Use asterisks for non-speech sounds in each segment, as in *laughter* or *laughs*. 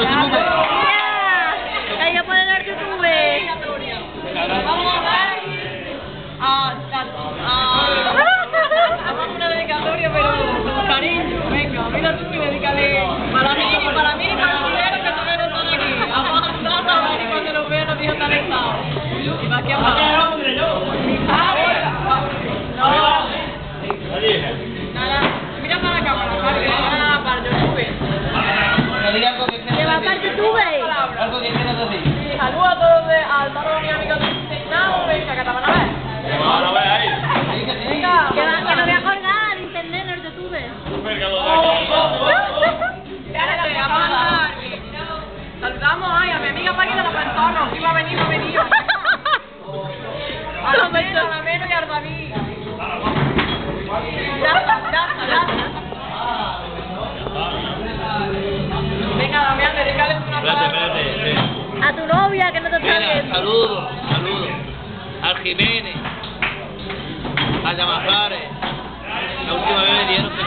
Yo tengo *laughs* A tu novia que no te está viendo. saludos, saludos. Al Jiménez, a Llamazares. La última vez me dijeron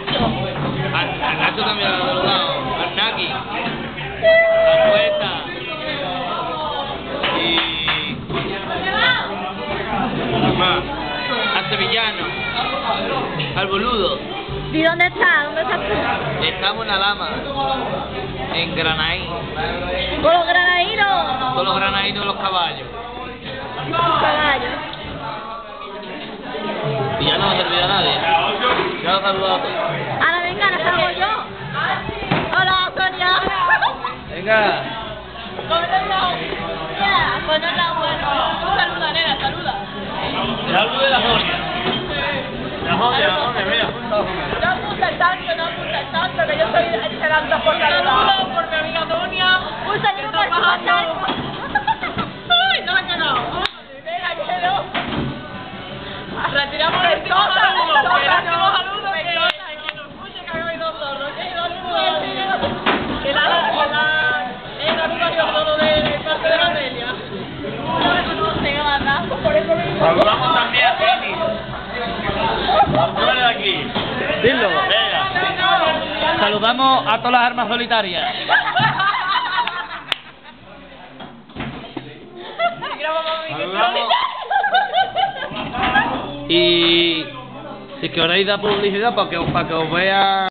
Nacho. a, a Nacho también he saludado, a Naki, a Cuesta. Y. más, a Sevillano, al Boludo. ¿Y dónde está? ¿Dónde estás tú? Estamos en la Lama, en Granaín, Con los granadinos. con los granadinos y los caballos. Los caballos. Ahora venga, ahora salgo yo. Hola, Sonia. Venga. Ya, pues no es la buena. Saluda, nena, saluda. Salude la Sonia. La Sonia, la Sonia, mira. No apunta el tanto, no apunta el tanto, que yo estoy esperando por saludo por mi amiga Donia. Un saludo por tu Saludamos también a Fini. Fuera de aquí. Dilo. Venga. Saludamos a todas las armas solitarias. Y si queréis dar publicidad para que, para que os vea